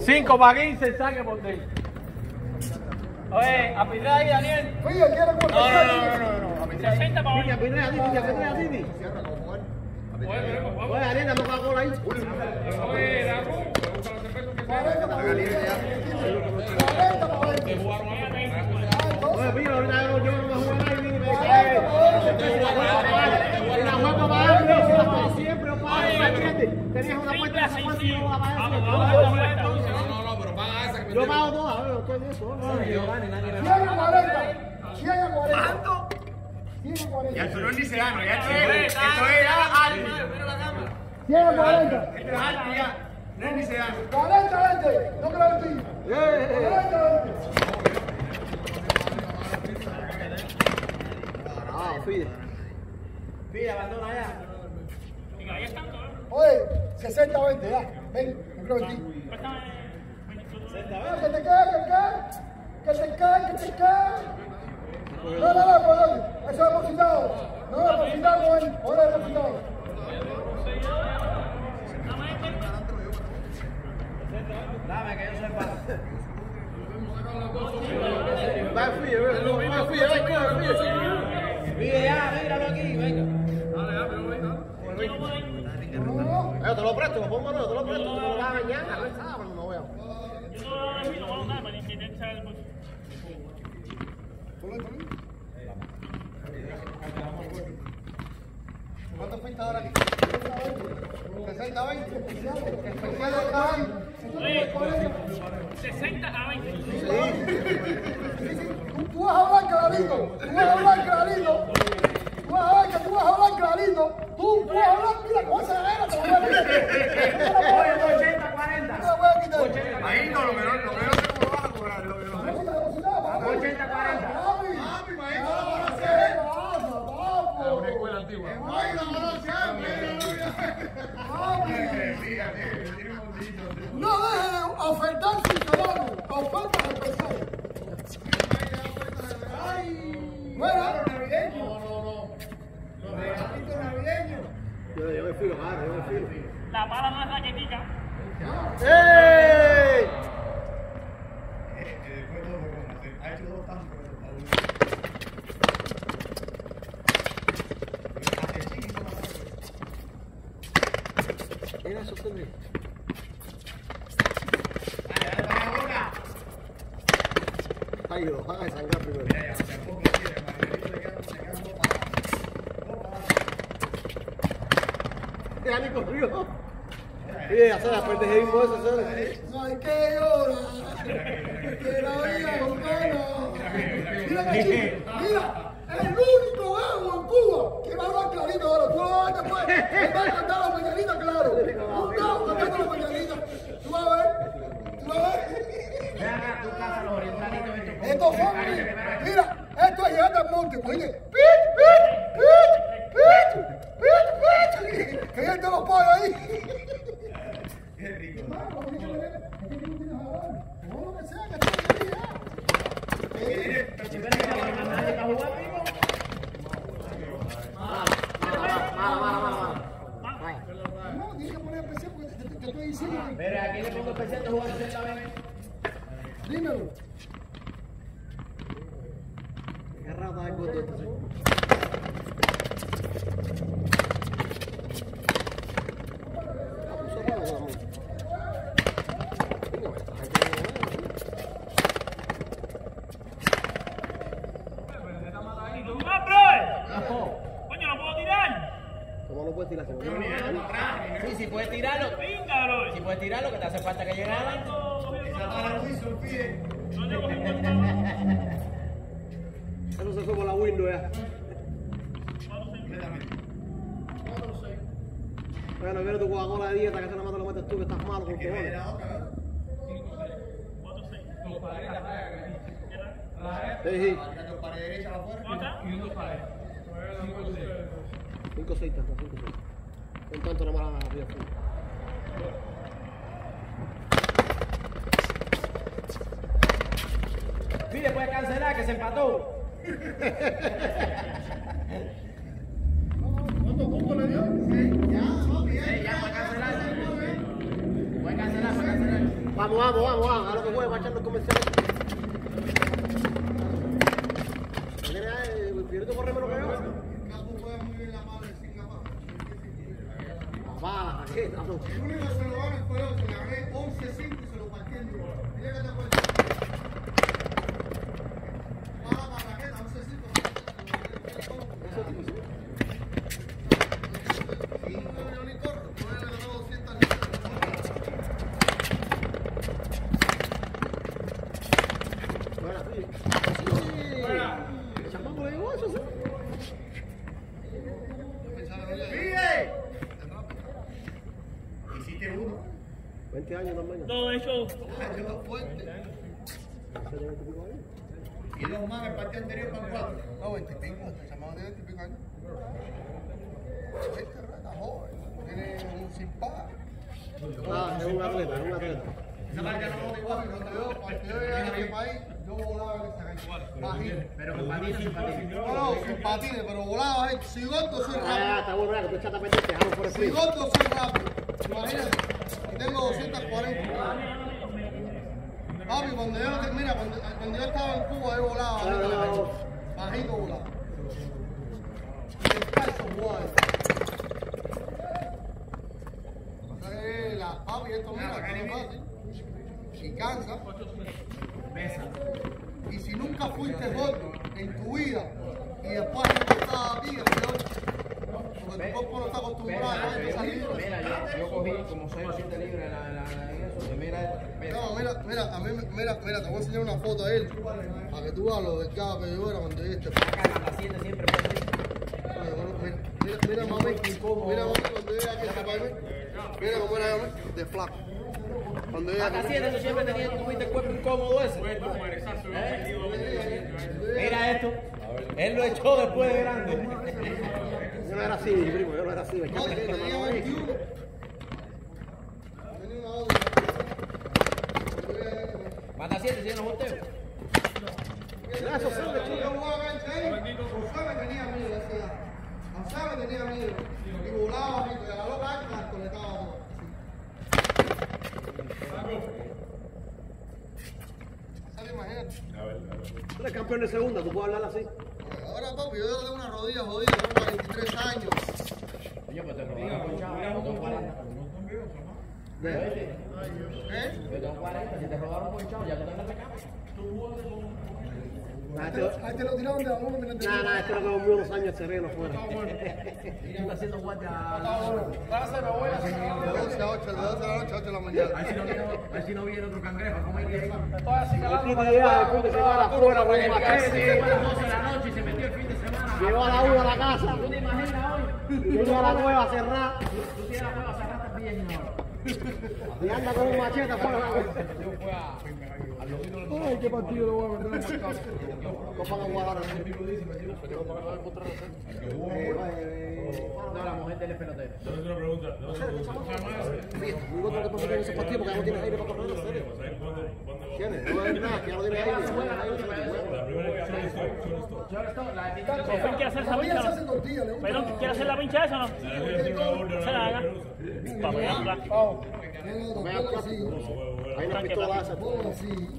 5 para 15, saque por dentro. Oye, apidra ahí, Daniel. Oye, quiero No, no, no, no, no, apidra ahí. 60 para hoy. Apidrea a Didi, apidrea a Didi. Oye, Daniel, dame Coca-Cola ahí. Oye, Daco, pregúntale a Pepe que sea. 40 para 20. 40 para 20. Oye, pío, ahorita yo yo no voy a jugar ahí, Didi. me cae. Una huepa para él, si la pago siempre, o para él, Tenías una puerta de esa cuenta y no Vamos, vamos. No, no, no, pero paga esa que me Yo pago todas, estoy en eso. no, yo gane, nadie me 100 a 40. 100 a 40. 100 a 40. Ya esto no es esto es, esto es ya alto. 100 a 40. Esto es alto ya, no es liceano. 40 20. No creo en ti. 40 20. Ah, fide. Fide, abandona ya. Venga, ahí están todos. Oye, 60 20 ya. Ven, no creo en ti. Préstame 22. Que te cae, que te cae. Que te cae. No, no, no, perdón. Eso es depositado. No depositado él. Ahora depositado. Dame, que yo sepa. Te lo pongo nuevo, te lo presto, tú me lo vas mañana, el sábado, no veo. Yo no lo dejo, no hago nada, para te eche el bolsillo. ¿Cuánto fuiste ahora aquí? 60 20. Especial ahí. Oye, 60 a 20. Tú, tú vas a hablar clarito, tú vas a hablar clarito, tú vas a ver que tú vas a hablar clarito, tú, tú vas a hablar, mira, con esa cadera te la voy a quitar. Te la voy a quitar. Ahí no, lo que no, lo que no sé cómo vas a cobrar, lo que no sé. Vamos a depositar, papi. 80, 40. Papi, Papi, maestro, Ah, no ¿qué sé. pasa, papo? Una escuela antigua. Ay, no, no sé, Papi, Fíjate, tiene un bondito. No dejes de ofertar ciudadanos, ofertas especiales. Bueno, Yo, yo me filo, madre, yo me filo. La pala no es raquetica. ¡Ey! Después todo lo conoce. Ha hecho dos tantos, pero Mira eso, Pedro. Dale, dale, para la boca. Ay, lo van a sangrar primero. Mira, ya, le. Ya corrió. La pendejeísmo eso, ¿sabes? no hay que que la vida. Mira mira, el único ego en Cuba que va a hablar clarito ahora ver después, él va a cantar la mañanita, claro. Un gato cantando la mañanita. Tú vas a ver, tú vas a ver. Esto fue, mira, esto es llegar al monte, oye, pit, pit, pit, pit, pit, pit, que ya te los pollos ahí. Qué rico. Hermano, ¿por qué no vienes? ¿Por qué tú no vienes a hablar? No, lo que sea, que tú vienes ya. No, tienes que poner especial porque te, te- te estoy diciendo. que- Mira, aquí le pongo especial de jugar en la vez. Dímelo. Qué rata hay con esto, señor. ¡Hombre! Coño, no puedo tirar. ¿Cómo no puedes tirar? Sí, si puedes tirarlo, puedes que te hace falta que llegue a No tengo que Eso se fue por la window ya. Bueno, viene tu Coca-Cola de dieta, que eso nada más te lo metes tú, que estás malo con cojones. Sí, sí. Cinco, seis, tanto, cinco, seis. Un tanto nomás la arriba. Pide, puedes cancelar, que se empató. ¿Cuántos puntos le dio? Sí, ya, cancelar. Cancelar, puedes cancelar. Vamos, vamos, vamos, vamos. A lo que va a echar los comerciales. El que yo. Capu juega muy bien la mano sin la. El único se lo gana fue yo, se le gané 11-5 y se lo partí en dos. Mira que te acuerdas. 20 años no menos. Todo hecho. Llegó fuerte. Y dos más el anterior para cuatro. No, 20 y pico, llamado de 20 y pico años. Joven, tiene un par. Ah, es un atleta, es un atleta. Esa marca no vota igual. Cuando yo, cuando yo llegué a este país, yo volaba en esa calle. Pero con patines, sin patines. No, no, sin patines, pero volaba ahí. Si gordo, soy Ah, rápido. está bueno, que tú echaste a perder, te por el Si gordo, soy rápido. Imagínate. Y tengo 240. Papi, cuando yo, mira, cuando, cuando yo estaba en Cuba, yo volaba. Bajito volaba. Descalzo jugaba. Eh, la, papi, esto mira, no es fácil. Y cansa. Y si nunca fuiste gordo en tu vida y después te estás a ti, es peor. Porque tu cuerpo no está acostumbrado a esa libra. Mira, yo, yo cogí como 6 o 7 libras en, la, la, mira. Mira. No, mira, mira, a mí, me- mira, mira, te voy a enseñar una foto a él, para que tú veas lo delgado que yo era cuando a este. Acá a las 7 siempre Mira, mira, mira, mami, mira, mami, cuando llegué aquí a este país, mira cómo era de flaco. Cuando llegué Hasta 7 tú siempre tenías tuviste el cuerpo incómodo ese. ¿Eh? Mira esto. Él lo echó después de grande. Yo no era así, mi primo, yo no era así. Me no, echaste que tenía me 21. Tenía una otra. Mata 7 si no volteo. Mira, eso sí, Yo jugaba José me tenía miedo. José me tenía miedo. Y volaba bajito, y a la loca alta la conectaba todo. Tú eres campeón de segunda, tú puedes hablar así. Ahora, papi, yo tengo una rodilla jodida, tengo 43 años. Oye, pues te robaron con chavo. Yo tengo 40. ¿Eh? Yo tengo 40. Si te robaron con chavo, ya tú en la cama. Nah, este, Ahí te lo tiraron de la mano mientras nah, nah, este lo que durmió unos años sereno fuera. Tú estás haciendo guardia. De 12 a 8, de 12 a la noche a 8 de la mañana. A ver si no viene, a no otro cangrejo. ¿Cómo hay que ir? El fin de día, el fin de semana afuera con un Se fue a las 12 de la noche y se metió el fin de semana. Llegó a la 1 a la casa. ¿Tú te imaginas hoy? Llegó a la cueva cerrada. Tú tienes la nueva cerrada bien ahora. Y anda con un machete afuera. Ay, qué partido lo voy a meter. No No, la mujer del pelotero. Que ese partido porque ya no tiene aire para correr, en serio. ¿Tienes? No es nada, que ya no tiene aire. Se juega ahí, se juega. ¿Sofín quiere hacer hacer la pincha esa o no? Se la haga. Hay una pistola.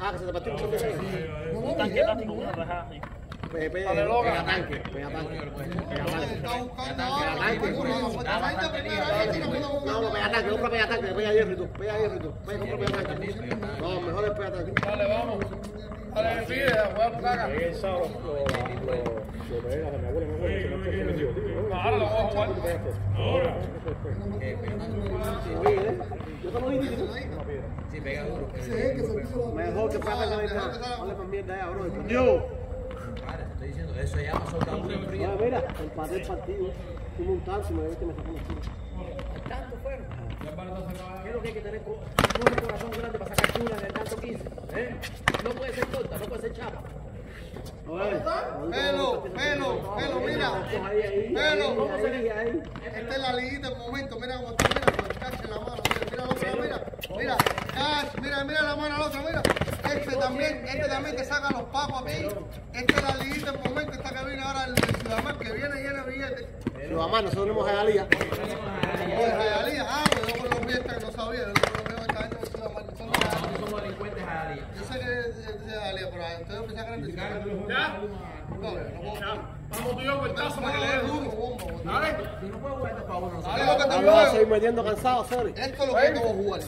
Ah, que se te partió un tanque plástico, una rajada así. Pe- pe- Pega tanque, pega tanque. No, no, pega tanque, compra pega tanque, pega hierro y tú, pega hierro y tú, pega, compra pega tanque. No, mejor es pega tanque. Dale, vamos. Dale, pide, voy a buscar acá. Ahora lo vamos a jugar. Oye, ¿eh? Yo te lo. Sí, pega duro. Que la- Mejor que ahorita. Dale para mierda. Yo. Compadre, te estoy diciendo, eso se llama soldadura en frío. Ah, mira, empaté el partido. Tuve un taxi, me viste, me sacó un tiro. Tanto fueron. ¿Qué es lo que hay que tener? Un corazón grande para sacar cura en el tanto 15. ¿eh? No puede ser corta, no puede ser chapa. Pelo, pelo, pelo, mira. Pelo. Esta es la liguita del momento, mira cómo está, mira, con el catch en la mano, mira, mira la otra, mira, mira, mira, mira la mano al otro, mira, este también, este también te saca los pacos aquí, esta es la liguita del momento, esta que viene ahora el de Ciudadman, que viene llena de billetes, Los amás, nosotros tenemos regalía. o de Jayalía, ah, pues yo con los billetes que no sabía, yo con los billetes esta gente con Ciudadman, son regalías. Yo sé que es de Dalia, pero ustedes empiezan a grande. ¿Ya? No, no puedo. Vamos tú y yo, vueltazo para que le dé duro. Dale. Yo no puedo jugar para uno. Dale lo que te Vamos a veo. seguir metiendo cansados, sorry. Esto es lo que yo voy a jugar.